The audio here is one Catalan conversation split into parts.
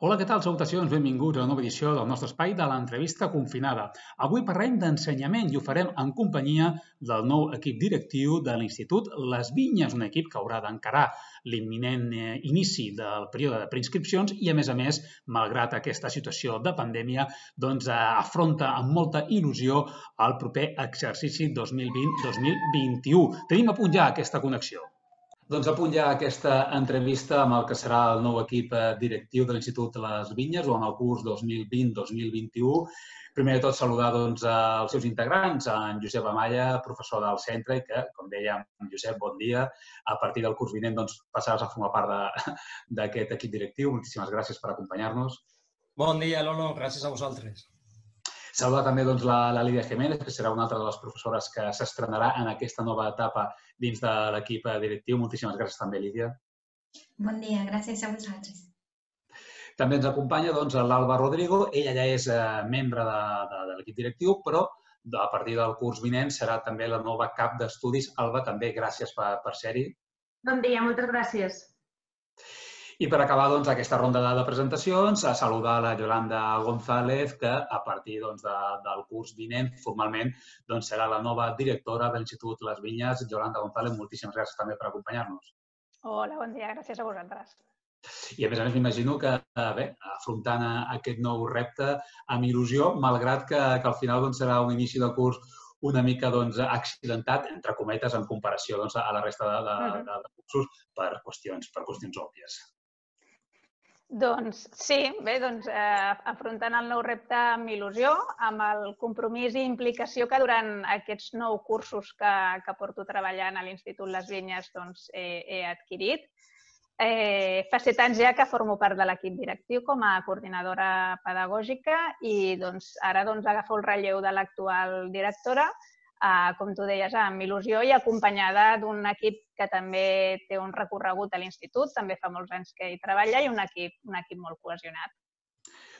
Hola, què tal? Salutacions, benvinguts a una nova edició del nostre espai de l'entrevista confinada. Avui parlem d'ensenyament i ho farem en companyia del nou equip directiu de l'Institut Les Vinyes, un equip que haurà d'encarar l'imminent eh, inici del període de preinscripcions i, a més a més, malgrat aquesta situació de pandèmia, doncs eh, afronta amb molta il·lusió el proper exercici 2020-2021. Tenim a punt ja aquesta connexió. Doncs a punt ja aquesta entrevista amb el que serà el nou equip eh, directiu de l'Institut de les Vinyes o en el curs 2020-2021. Primer de tot, saludar doncs, els seus integrants, en Josep Amaya, professor del centre, i que, com deia en Josep, bon dia. A partir del curs vinent doncs, passaràs a formar part d'aquest equip directiu. Moltíssimes gràcies per acompanyar-nos. Bon dia, Lolo. Gràcies a vosaltres. Saludar també doncs, la, la Lídia Jiménez, que serà una altra de les professores que s'estrenarà en aquesta nova etapa dins de l'equip directiu. Moltíssimes gràcies també, Lídia. Bon dia, gràcies a vosaltres. També ens acompanya doncs, l'Alba Rodrigo. Ella ja és eh, membre de, de, de l'equip directiu, però a partir del curs vinent serà també la nova cap d'estudis. Alba, també gràcies per, per ser-hi. Bon dia, moltes gràcies. I per acabar doncs, aquesta ronda de presentacions, a saludar la Yolanda González, que a partir doncs, de, del curs vinent, formalment, doncs, serà la nova directora de l'Institut Les Vinyes. Yolanda González, moltíssimes gràcies també per acompanyar-nos. Hola, bon dia. Gràcies a vosaltres. I a més a més m'imagino que, eh, bé, afrontant aquest nou repte amb il·lusió, malgrat que, que al final doncs, serà un inici de curs una mica doncs, accidentat, entre cometes, en comparació doncs, a la resta de, de, de, de cursos per qüestions, per qüestions òbvies. Doncs sí, bé, doncs eh, afrontant el nou repte amb il·lusió, amb el compromís i implicació que durant aquests nou cursos que, que porto treballant a l'Institut Les Vinyes doncs, he, he adquirit. Eh, fa set anys ja que formo part de l'equip directiu com a coordinadora pedagògica i doncs, ara doncs, agafo el relleu de l'actual directora eh, com tu deies, amb il·lusió i acompanyada d'un equip que també té un recorregut a l'institut, també fa molts anys que hi treballa i un equip, un equip molt cohesionat.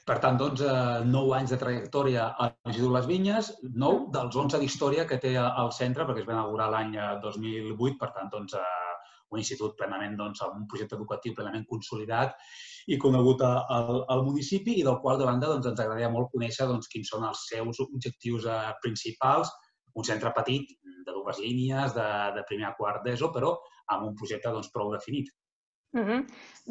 Per tant, doncs, eh, 9 anys de trajectòria a l'Institut Les Vinyes, 9 dels 11 d'història que té el centre, perquè es va inaugurar l'any 2008, per tant, doncs, eh, un institut plenament, doncs, amb un projecte educatiu plenament consolidat i conegut al, al municipi i del qual, de banda, doncs, ens agradaria molt conèixer doncs, quins són els seus objectius eh, principals, un centre petit de dues línies, de, de primer a quart d'ESO, però amb un projecte doncs, prou definit. Mm -hmm.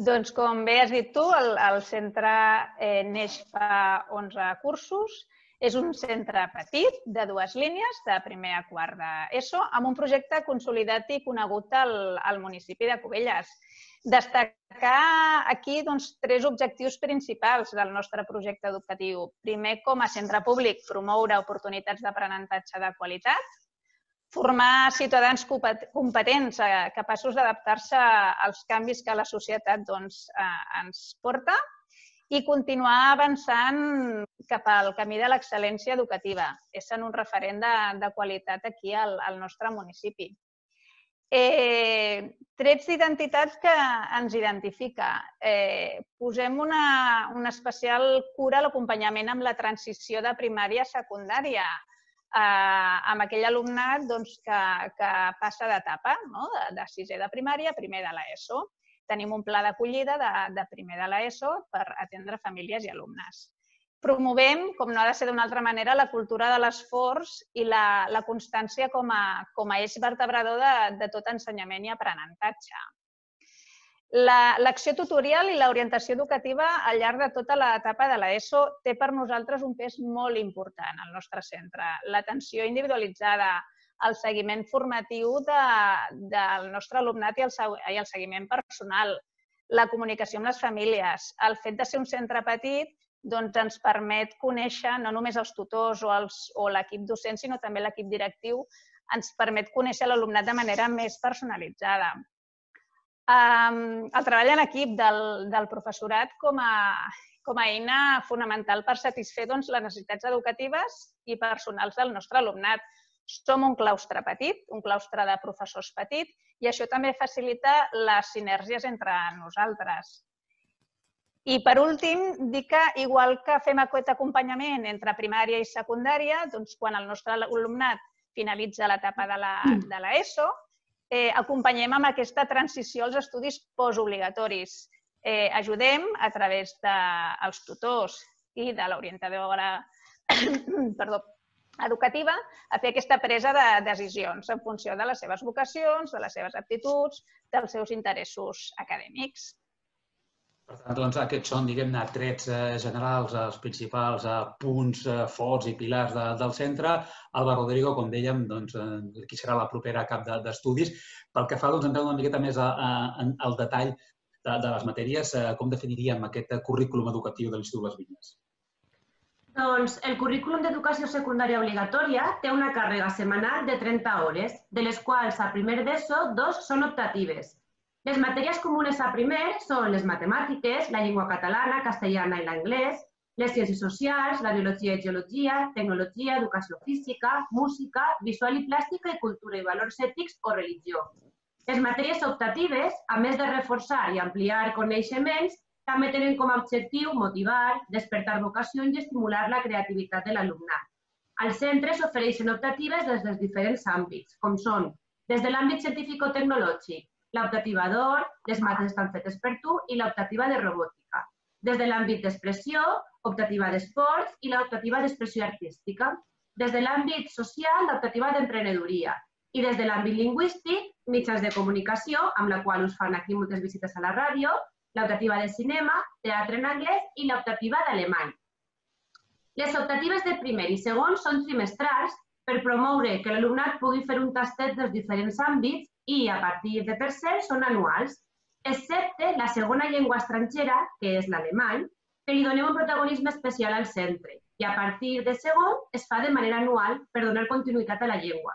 Doncs, com bé has dit tu, el, el centre eh, neix fa 11 cursos. És un centre petit, de dues línies, de primer a quart d'ESO, amb un projecte consolidat i conegut al, al municipi de Cubelles. Destacar aquí doncs, tres objectius principals del nostre projecte educatiu. Primer, com a centre públic, promoure oportunitats d'aprenentatge de qualitat, formar ciutadans competents, eh, capaços d'adaptar-se als canvis que la societat doncs, eh, ens porta i continuar avançant cap al camí de l'excel·lència educativa, essent un referent de, de qualitat aquí al, al nostre municipi. Eh, trets d'identitat que ens identifica. Eh, posem una, una especial cura a l'acompanyament amb la transició de primària a secundària, eh, amb aquell alumnat doncs, que, que passa d'etapa, no? de, de sisè de primària a primer de l'ESO. Tenim un pla d'acollida de, de primer de l'ESO per atendre famílies i alumnes promovem, com no ha de ser d'una altra manera, la cultura de l'esforç i la, la constància com a, com a eix vertebrador de, de tot ensenyament i aprenentatge. L'acció la, tutorial i l'orientació educativa al llarg de tota l'etapa de l'ESO té per nosaltres un pes molt important al nostre centre. L'atenció individualitzada, el seguiment formatiu de, del nostre alumnat i el, i el seguiment personal, la comunicació amb les famílies, el fet de ser un centre petit doncs ens permet conèixer no només els tutors o, els, o l'equip docent, sinó també l'equip directiu, ens permet conèixer l'alumnat de manera més personalitzada. El treball en equip del, del professorat com a, com a eina fonamental per satisfer doncs, les necessitats educatives i personals del nostre alumnat. Som un claustre petit, un claustre de professors petit, i això també facilita les sinergies entre nosaltres. I per últim, dir que igual que fem aquest acompanyament entre primària i secundària, doncs quan el nostre alumnat finalitza l'etapa de l'ESO, mm. eh, acompanyem amb aquesta transició als estudis postobligatoris. eh, ajudem a través dels tutors i de l'orientadora perdó, educativa a fer aquesta presa de decisions en funció de les seves vocacions, de les seves aptituds, dels seus interessos acadèmics. Per tant, doncs, aquests són, diguem-ne, trets eh, generals, els principals eh, punts eh, forts i pilars de, del centre. Alba Rodrigo, com dèiem, doncs, qui serà la propera cap d'estudis. Pel que fa, doncs, entrem una miqueta més a, a, al detall de, de les matèries, com definiríem aquest currículum educatiu de l'Institut Les Vinyes? Doncs el currículum d'educació secundària obligatòria té una càrrega setmanal de 30 hores, de les quals a primer d'ESO dos són optatives. Les matèries comunes a primer són les matemàtiques, la llengua catalana, castellana i l'anglès, les ciències socials, la biologia i geologia, tecnologia, educació física, música, visual i plàstica i cultura i valors ètics o religió. Les matèries optatives, a més de reforçar i ampliar coneixements, també tenen com a objectiu motivar, despertar vocacions i estimular la creativitat de l'alumnat. Als centres s'ofereixen optatives des dels diferents àmbits, com són des de l'àmbit científico-tecnològic, l'optativa d'or, les mates estan fetes per tu i l'optativa de robòtica. Des de l'àmbit d'expressió, optativa d'esports i l'optativa d'expressió artística. Des de l'àmbit social, l'optativa d'emprenedoria. I des de l'àmbit lingüístic, mitjans de comunicació, amb la qual us fan aquí moltes visites a la ràdio, l'optativa de cinema, teatre en anglès i l'optativa d'alemany. Les optatives de primer i segon són trimestrals per promoure que l'alumnat pugui fer un tastet dels diferents àmbits i, a partir de tercer, són anuals, excepte la segona llengua estrangera, que és l'alemany, que li donem un protagonisme especial al centre i a partir de segon es fa de manera anual per donar continuïtat a la llengua.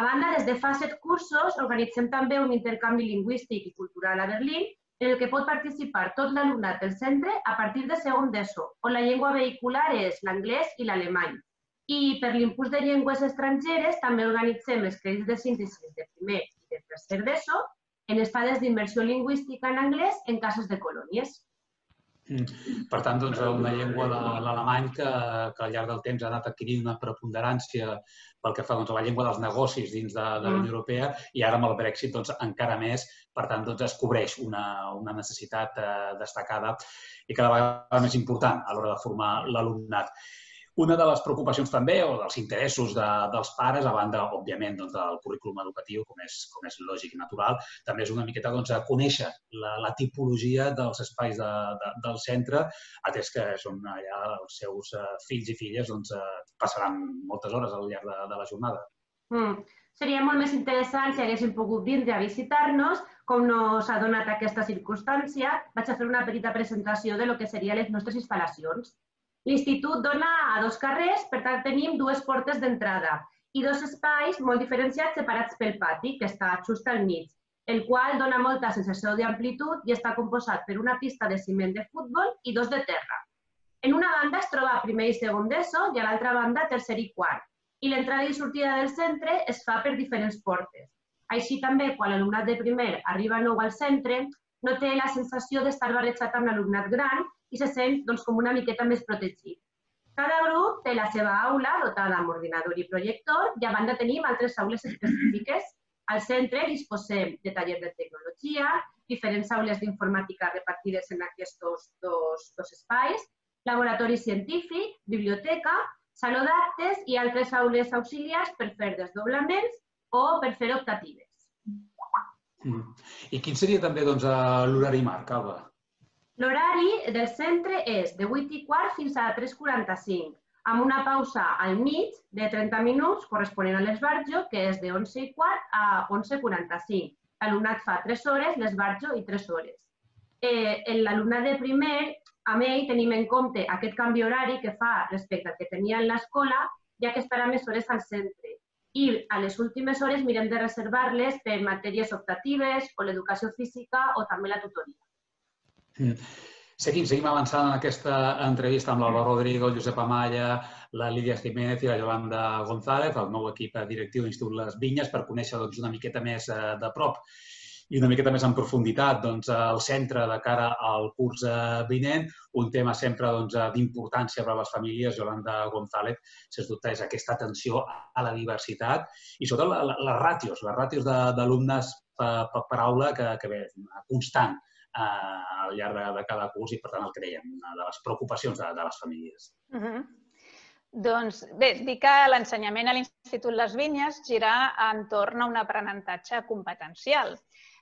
A banda, des de fa set cursos organitzem també un intercanvi lingüístic i cultural a Berlín en el que pot participar tot l'alumnat del centre a partir de segon d'ESO, on la llengua vehicular és l'anglès i l'alemany. I per l'impuls de llengües estrangeres també organitzem els crèdits de síntesi de primer i de tercer d'ESO en estades d'immersió lingüística en anglès en casos de colònies. Mm. Per tant, doncs, una llengua de l'alemany que, que al llarg del temps ha anat adquirint una preponderància pel que fa doncs, a la llengua dels negocis dins de, de la Unió mm. Europea i ara amb el Brexit doncs, encara més. Per tant, doncs, es cobreix una, una necessitat eh, destacada i cada vegada més important a l'hora de formar l'alumnat. Una de les preocupacions també, o dels interessos de, dels pares, a banda, òbviament, doncs, del currículum educatiu, com és, com és lògic i natural, també és una miqueta doncs, a conèixer la, la tipologia dels espais de, de, del centre, atès que són allà els seus uh, fills i filles doncs, uh, passaran moltes hores al llarg de, de la jornada. Mm. Seria molt més interessant si haguéssim pogut vindre a visitar-nos, com no s'ha donat aquesta circumstància, vaig a fer una petita presentació de lo que serien les nostres instal·lacions. L'institut dona a dos carrers, per tant tenim dues portes d'entrada i dos espais molt diferenciats separats pel pati, que està just al mig, el qual dona molta sensació d'amplitud i està composat per una pista de ciment de futbol i dos de terra. En una banda es troba primer i segon d'ESO i a l'altra banda tercer i quart. I l'entrada i sortida del centre es fa per diferents portes. Així també, quan l'alumnat de primer arriba nou al centre, no té la sensació d'estar barrejat amb l'alumnat gran i se sent doncs, com una miqueta més protegit. Cada grup té la seva aula dotada amb ordinador i projector i a banda tenim altres aules específiques. Al centre disposem de taller de tecnologia, diferents aules d'informàtica repartides en aquests dos, dos espais, laboratori científic, biblioteca, saló d'actes i altres aules auxiliars per fer desdoblaments o per fer optatives. Mm. I quin seria també doncs, l'horari marc, Alba? L'horari del centre és de 8 i quart fins a 3.45, amb una pausa al mig de 30 minuts corresponent a l'esbarjo, que és de 11 i quart a 11.45. L'alumnat fa 3 hores, l'esbarjo i 3 hores. Eh, L'alumnat de primer, amb ell tenim en compte aquest canvi horari que fa respecte al que tenia en l'escola, ja que estarà més hores al centre. I a les últimes hores mirem de reservar-les per matèries optatives o l'educació física o també la tutoria. Seguim, seguim avançant en aquesta entrevista amb l'Alba Rodrigo, el Josep Amaya, la Lídia Jiménez i la Yolanda González, el nou equip directiu de l'Institut Les Vinyes, per conèixer doncs, una miqueta més eh, de prop i una miqueta més en profunditat doncs, el centre de cara al curs eh, vinent, un tema sempre doncs, d'importància per a les famílies, Yolanda González, sens dubte, és aquesta atenció a la diversitat i sobretot les ràtios, les ràtios d'alumnes per, per aula que, que bé, constant eh, al llarg de, de cada curs i, per tant, el creiem, una de les preocupacions de, de les famílies. Uh -huh. Doncs bé, dir que l'ensenyament a l'Institut Les Vinyes gira entorn a un aprenentatge competencial.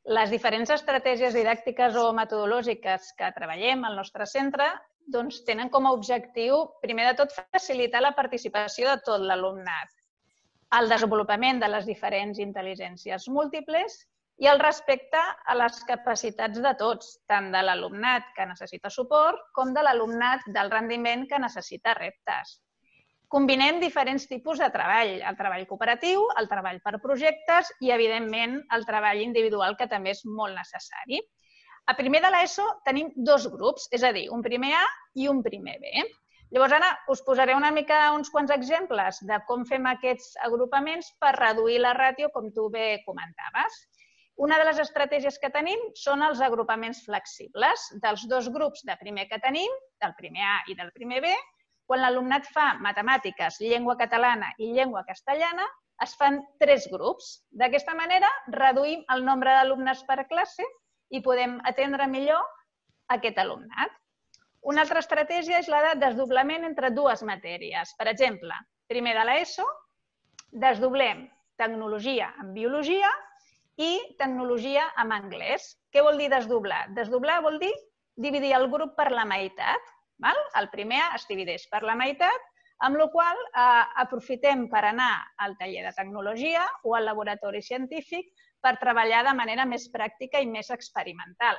Les diferents estratègies didàctiques o metodològiques que treballem al nostre centre doncs, tenen com a objectiu, primer de tot, facilitar la participació de tot l'alumnat, el desenvolupament de les diferents intel·ligències múltiples i el respecte a les capacitats de tots, tant de l'alumnat que necessita suport com de l'alumnat del rendiment que necessita reptes. Combinem diferents tipus de treball, el treball cooperatiu, el treball per projectes i, evidentment, el treball individual, que també és molt necessari. A primer de l'ESO tenim dos grups, és a dir, un primer A i un primer B. Llavors, ara us posaré una mica uns quants exemples de com fem aquests agrupaments per reduir la ràtio, com tu bé comentaves. Una de les estratègies que tenim són els agrupaments flexibles dels dos grups de primer que tenim, del primer A i del primer B. Quan l'alumnat fa matemàtiques, llengua catalana i llengua castellana, es fan tres grups. D'aquesta manera, reduïm el nombre d'alumnes per classe i podem atendre millor aquest alumnat. Una altra estratègia és la de desdoblament entre dues matèries. Per exemple, primer de l'ESO, desdoblem tecnologia en biologia i tecnologia en anglès. Què vol dir desdoblar? Desdoblar vol dir dividir el grup per la meitat. Val? El primer es divideix per la meitat, amb la qual eh, aprofitem per anar al taller de tecnologia o al laboratori científic per treballar de manera més pràctica i més experimental.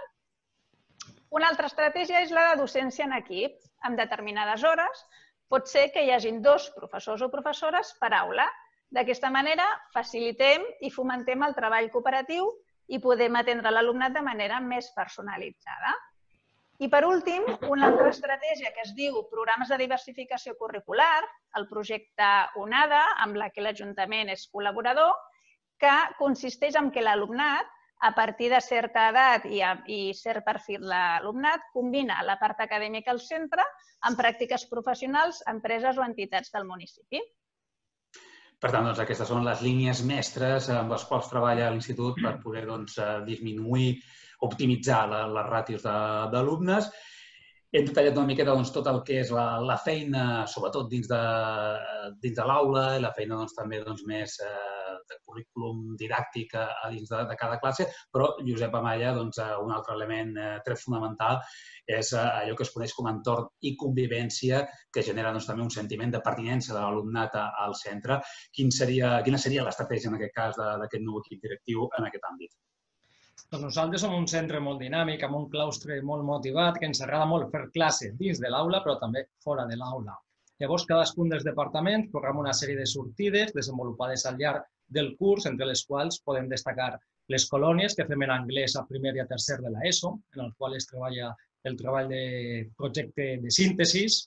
Una altra estratègia és la de docència en equip. En determinades hores pot ser que hi hagin dos professors o professores per aula. D'aquesta manera facilitem i fomentem el treball cooperatiu i podem atendre l'alumnat de manera més personalitzada. I per últim, una altra estratègia que es diu Programes de Diversificació Curricular, el projecte UNADA, amb la que l'Ajuntament és col·laborador, que consisteix en que l'alumnat, a partir de certa edat i, a, i cert perfil l'alumnat, combina la part acadèmica al centre amb pràctiques professionals, empreses o entitats del municipi. Per tant, doncs, aquestes són les línies mestres amb les quals treballa l'Institut per poder doncs, eh, disminuir, optimitzar la, les ràtios d'alumnes. Hem detallat una miqueta doncs, tot el que és la, la feina, sobretot dins de, dins de l'aula, i la feina doncs, també doncs, més eh, de currículum didàctic a, a dins de, de cada classe, però Josep Amaya, doncs, eh, un altre element eh, tret fonamental és eh, allò que es coneix com a entorn i convivència, que genera doncs, també un sentiment de pertinença de l'alumnat al centre. Quin seria, quina seria l'estratègia, en aquest cas, d'aquest nou equip directiu en aquest àmbit? Doncs nosaltres som un centre molt dinàmic, amb un claustre molt motivat, que ens agrada molt fer classe dins de l'aula, però també fora de l'aula. Llavors, cadascun dels departaments programa una sèrie de sortides desenvolupades al llarg del curs, entre les quals podem destacar les colònies que fem en anglès a primer i a tercer de l'ESO, en el qual es treballa el treball de projecte de síntesis.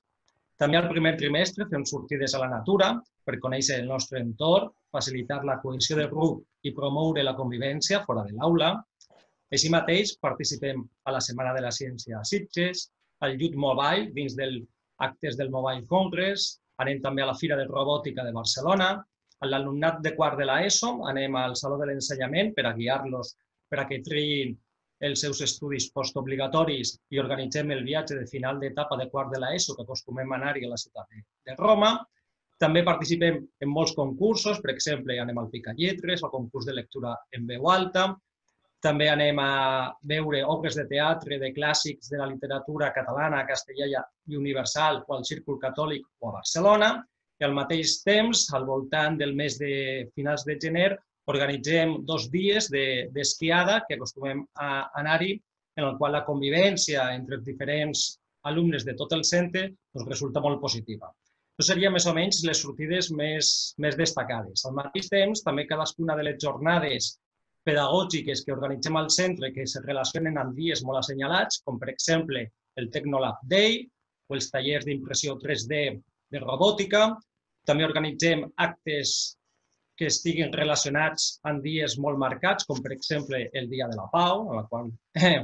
També al primer trimestre fem sortides a la natura per conèixer el nostre entorn, facilitar la cohesió de grup i promoure la convivència fora de l'aula. Així mateix, participem a la Setmana de la Ciència a Sitges, al Youth Mobile, dins del actes del Mobile Congress, anem també a la Fira de Robòtica de Barcelona, a l'alumnat de quart de l'ESO anem al Saló de l'Ensenyament per a guiar-los per a que triïn els seus estudis postobligatoris i organitzem el viatge de final d'etapa de quart de l'ESO que acostumem a anar-hi a la ciutat de Roma. També participem en molts concursos, per exemple, anem al Picalletres, al concurs de lectura en veu alta, també anem a veure obres de teatre de clàssics de la literatura catalana, castellana i universal o al Círcul Catòlic o a Barcelona. I al mateix temps, al voltant del mes de finals de gener, organitzem dos dies d'esquiada de, que acostumem a anar-hi, en el qual la convivència entre els diferents alumnes de tot el centre doncs, resulta molt positiva. Això seria més o menys les sortides més, més destacades. Al mateix temps, també cadascuna de les jornades pedagògiques que organitzem al centre que se relacionen amb dies molt assenyalats, com per exemple el Tecnolab Day o els tallers d'impressió 3D de robòtica. També organitzem actes que estiguin relacionats amb dies molt marcats, com per exemple el Dia de la Pau, en la qual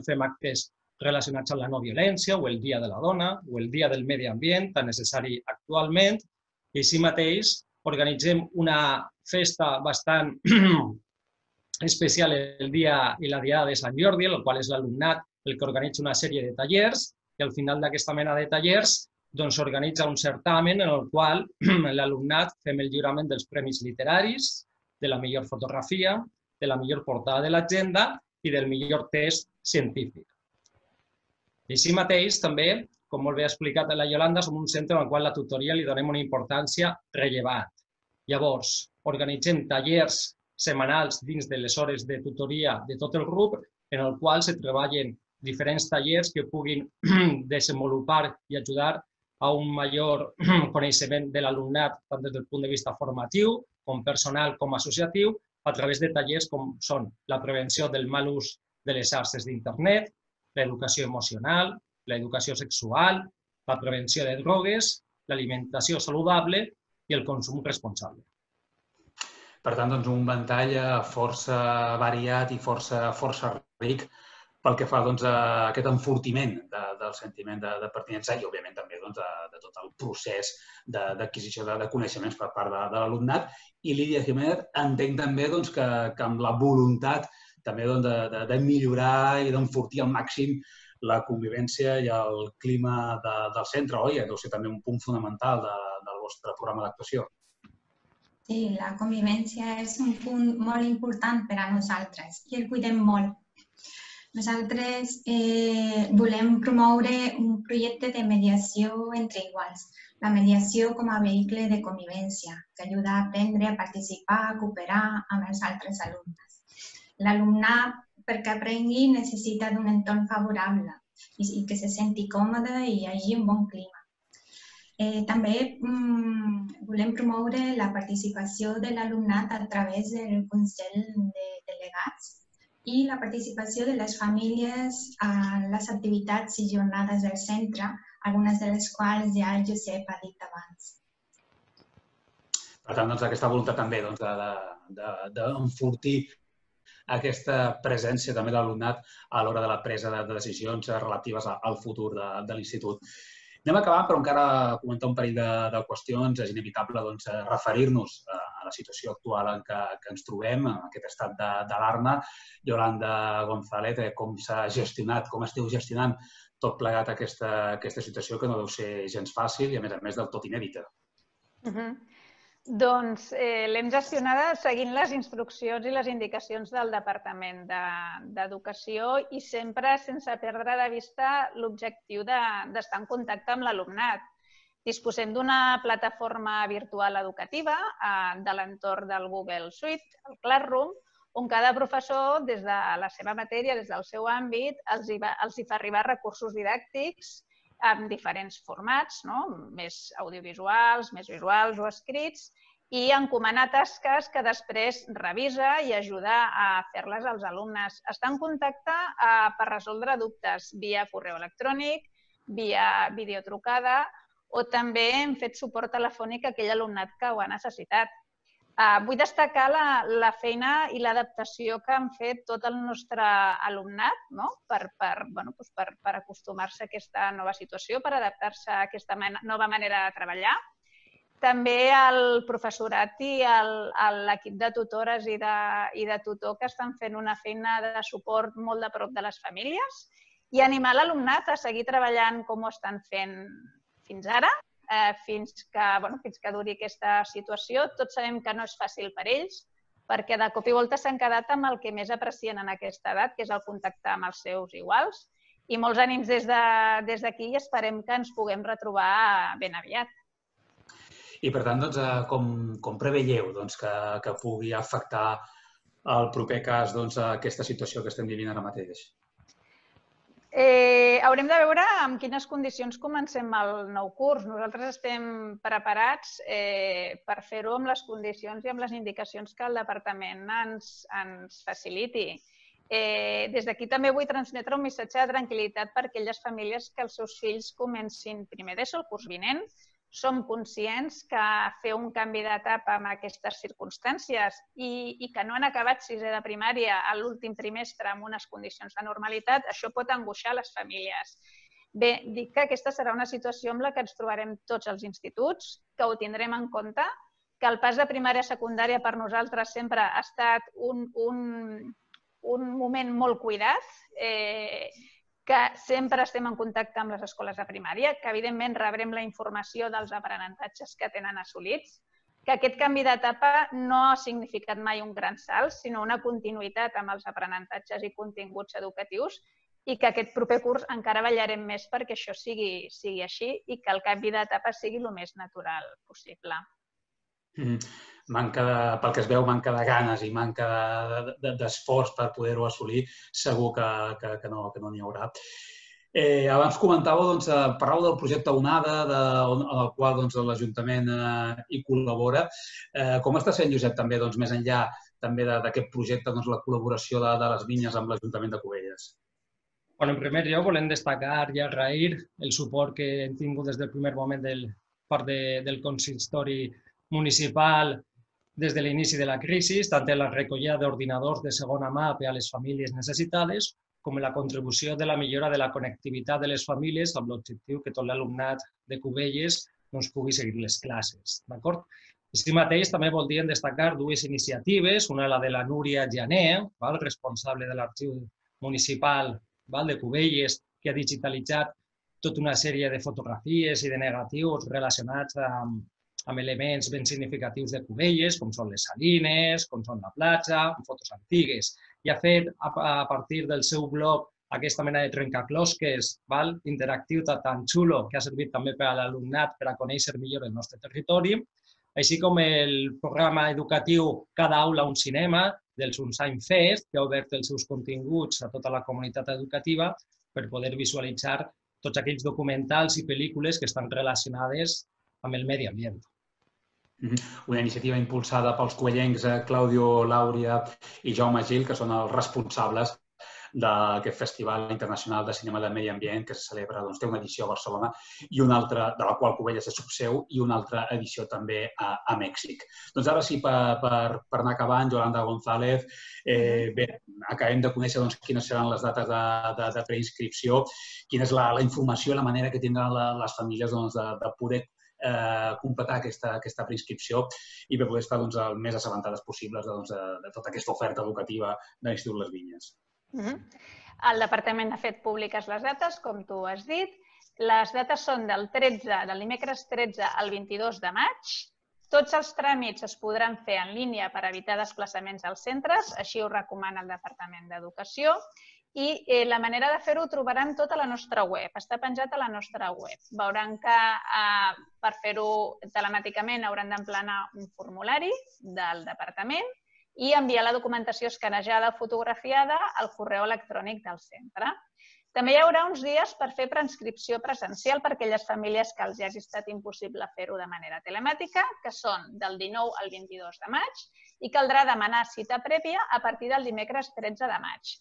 fem actes relacionats amb la no violència, o el Dia de la Dona, o el Dia del Medi Ambient, tan necessari actualment. I així mateix organitzem una festa bastant especial el dia i la diada de Sant Jordi, el qual és l'alumnat el que organitza una sèrie de tallers i al final d'aquesta mena de tallers doncs s'organitza un certamen en el qual l'alumnat fem el lliurament dels premis literaris, de la millor fotografia, de la millor portada de l'agenda i del millor test científic. I així mateix, també, com molt bé ha explicat la Yolanda, som un centre en el qual la tutoria li donem una importància rellevant. Llavors, organitzem tallers setmanals dins de les hores de tutoria de tot el grup en el qual se treballen diferents tallers que puguin desenvolupar i ajudar a un major coneixement de l'alumnat tant des del punt de vista formatiu com personal com associatiu a través de tallers com són la prevenció del mal ús de les xarxes d'internet, l'educació emocional, l'educació sexual, la prevenció de drogues, l'alimentació saludable i el consum responsable. Per tant, doncs, un ventall força variat i força, força ric pel que fa doncs, a aquest enfortiment de, del sentiment de, de pertinença i, òbviament, també doncs, de, de tot el procés d'adquisició de, de, coneixements per part de, de l'alumnat. I Lídia Jiménez entenc també doncs, que, que amb la voluntat també doncs, de, de, de millorar i d'enfortir al màxim la convivència i el clima de, del centre, oi? Deu ser també un punt fonamental de, del vostre programa d'actuació. Sí, la convivència és un punt molt important per a nosaltres i el cuidem molt. Nosaltres eh, volem promoure un projecte de mediació entre iguals. La mediació com a vehicle de convivència, que ajuda a aprendre a participar, a cooperar amb els altres alumnes. L'alumnat, perquè aprengui, necessita d'un entorn favorable i, que se senti còmode i hi hagi un bon clima. Eh, també mm, volem promoure la participació de l'alumnat a través del Consell de Delegats i la participació de les famílies en les activitats i jornades del centre, algunes de les quals ja el Josep ha dit abans. Per tant, doncs, aquesta voluntat també doncs, d'enfortir de, de, de aquesta presència també de l'alumnat a l'hora de la presa de decisions relatives al futur de, de l'institut. Anem acabant, però encara comentar un parell de, de qüestions. És inevitable doncs, eh, referir-nos a, a la situació actual en què, que ens trobem, en aquest estat d'alarma. Yolanda González, eh, com s'ha gestionat, com esteu gestionant tot plegat aquesta, aquesta situació que no deu ser gens fàcil i, a més a més, del tot inèdita. Uh -huh. Doncs eh, l'hem gestionada seguint les instruccions i les indicacions del Departament d'Educació de, i sempre sense perdre de vista l'objectiu d'estar de, en contacte amb l'alumnat. Disposem d'una plataforma virtual educativa eh, de l'entorn del Google Suite, el Classroom, on cada professor, des de la seva matèria, des del seu àmbit, els hi, va, els hi fa arribar recursos didàctics en diferents formats, no? més audiovisuals, més visuals o escrits, i encomanar tasques que després revisa i ajuda a fer-les als alumnes. Està en contacte eh, per resoldre dubtes via correu electrònic, via videotrucada o també hem fet suport telefònic a aquell alumnat que ho ha necessitat. Uh, vull destacar la, la feina i l'adaptació que han fet tot el nostre alumnat no? per, per, bueno, doncs per, per acostumar-se a aquesta nova situació, per adaptar-se a aquesta nova manera de treballar. També el professorat i l'equip de tutores i de, i de tutor que estan fent una feina de suport molt de prop de les famílies i animar l'alumnat a seguir treballant com ho estan fent fins ara, eh, fins, que, bueno, fins que duri aquesta situació. Tots sabem que no és fàcil per ells, perquè de cop i volta s'han quedat amb el que més aprecien en aquesta edat, que és el contactar amb els seus iguals. I molts ànims des d'aquí de, des i esperem que ens puguem retrobar ben aviat. I per tant, doncs, eh, com, com preveieu doncs, que, que pugui afectar el proper cas doncs, aquesta situació que estem vivint ara mateix? Eh, haurem de veure en quines condicions comencem el nou curs. Nosaltres estem preparats eh, per fer-ho amb les condicions i amb les indicacions que el departament ens, ens faciliti. Eh, des d'aquí també vull transmetre un missatge de tranquil·litat per aquelles famílies que els seus fills comencin primer d'ESO, el curs vinent, som conscients que fer un canvi d'etapa en aquestes circumstàncies i, i que no han acabat sisè de primària a l'últim trimestre amb unes condicions de normalitat, això pot angoixar les famílies. Bé, dic que aquesta serà una situació amb la que ens trobarem tots els instituts, que ho tindrem en compte, que el pas de primària a secundària per nosaltres sempre ha estat un, un, un moment molt cuidat, eh, que sempre estem en contacte amb les escoles de primària, que evidentment rebrem la informació dels aprenentatges que tenen assolits, que aquest canvi d'etapa no ha significat mai un gran salt, sinó una continuïtat amb els aprenentatges i continguts educatius i que aquest proper curs encara ballarem més perquè això sigui, sigui així i que el canvi d'etapa sigui el més natural possible. Mm -hmm. Manca de, pel que es veu, manca de ganes i manca d'esforç de, de, per poder-ho assolir, segur que, que, que no n'hi que no haurà. Eh, abans comentàveu, doncs, eh, parlàveu del projecte Onada, de, en el qual doncs, l'Ajuntament eh, hi col·labora. Eh, com està sent, Josep, també, doncs, més enllà també d'aquest projecte, doncs, la col·laboració de, de les vinyes amb l'Ajuntament de Cubelles? Bueno, en primer lloc, volem destacar i agrair el suport que hem tingut des del primer moment del, part de, del consistori municipal des de l'inici de la crisi, tant en la recollida d'ordinadors de segona mà per a les famílies necessitades, com en la contribució de la millora de la connectivitat de les famílies amb l'objectiu que tot l'alumnat de Cubelles doncs, pugui seguir les classes. D'acord? Així mateix també voldríem destacar dues iniciatives, una la de la Núria Jané, val? responsable de l'arxiu municipal val? de Cubelles, que ha digitalitzat tota una sèrie de fotografies i de negatius relacionats amb, amb elements ben significatius de Cubelles, com són les salines, com són la platja, amb fotos antigues. I ha fet, a, partir del seu blog, aquesta mena de trencaclosques val? interactiu tan xulo que ha servit també per a l'alumnat per a conèixer millor el nostre territori, així com el programa educatiu Cada aula un cinema, del Sunshine Fest, que ha obert els seus continguts a tota la comunitat educativa per poder visualitzar tots aquells documentals i pel·lícules que estan relacionades amb el medi ambient. Una iniciativa impulsada pels coellencs eh, Claudio Lauria i Jaume Gil, que són els responsables d'aquest Festival Internacional de Cinema de Medi Ambient que se celebra, doncs, té una edició a Barcelona i una altra, de la qual Covelles és subseu, i una altra edició també a, a Mèxic. Doncs ara sí, per, per, per anar acabant, Yolanda González, eh, bé, acabem de conèixer doncs, quines seran les dates de, de, de preinscripció, quina és la, la informació la manera que tindran la, les famílies doncs, de, de poder eh, completar aquesta, aquesta preinscripció i per poder estar doncs, el més assabentades possibles doncs, de, de tota aquesta oferta educativa de l'Institut Les Vinyes. Mm -hmm. El departament ha fet públiques les dates, com tu has dit. Les dates són del 13, del dimecres 13 al 22 de maig. Tots els tràmits es podran fer en línia per evitar desplaçaments als centres, així ho recomana el Departament d'Educació. I eh, la manera de fer-ho trobaran tota la nostra web, està penjat a la nostra web. Veuran que eh, per fer-ho telemàticament hauran d'emplenar un formulari del departament i enviar la documentació escanejada o fotografiada al correu electrònic del centre. També hi haurà uns dies per fer preinscripció presencial per a aquelles famílies que els hagi estat impossible fer-ho de manera telemàtica, que són del 19 al 22 de maig, i caldrà demanar cita prèvia a partir del dimecres 13 de maig.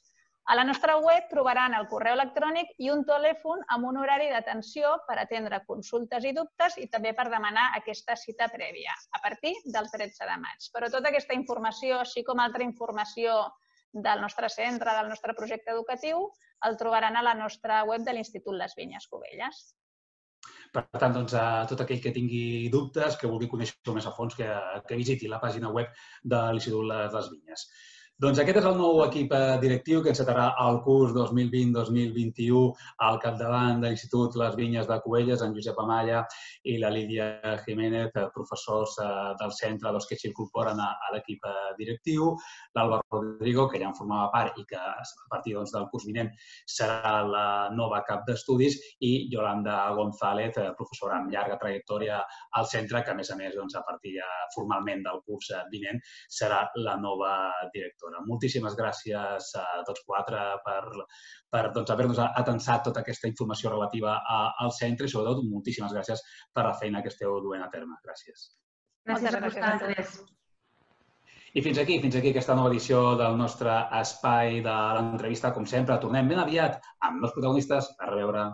A la nostra web trobaran el correu electrònic i un telèfon amb un horari d'atenció per atendre consultes i dubtes i també per demanar aquesta cita prèvia a partir del 13 de maig. Però tota aquesta informació, així com altra informació del nostre centre, del nostre projecte educatiu, el trobaran a la nostra web de l'Institut Les Vinyes Covelles. Per tant, doncs, a tot aquell que tingui dubtes, que vulgui conèixer més a fons, que, que visiti la pàgina web de l'Institut Les Vinyes. Doncs aquest és el nou equip eh, directiu que encetarà el curs 2020-2021 al capdavant de l'Institut Les Vinyes de Cubelles, en Josep Amaya i la Lídia Jiménez, eh, professors eh, del centre doncs, que s'incorporen a l'equip directiu, l'Alba Rodrigo, que ja en formava part i que a partir doncs, del curs vinent serà la nova cap d'estudis, i Yolanda González, professora amb llarga trajectòria al centre, que a més a més, doncs, a partir ja formalment del curs vinent, serà la nova directora directora. Moltíssimes gràcies a tots quatre per, per doncs, haver-nos atensat tota aquesta informació relativa a, al centre i, sobretot, moltíssimes gràcies per la feina que esteu duent a terme. Gràcies. Gràcies a vosaltres. I fins aquí, fins aquí aquesta nova edició del nostre espai de l'entrevista. Com sempre, tornem ben aviat amb nous protagonistes. A reveure.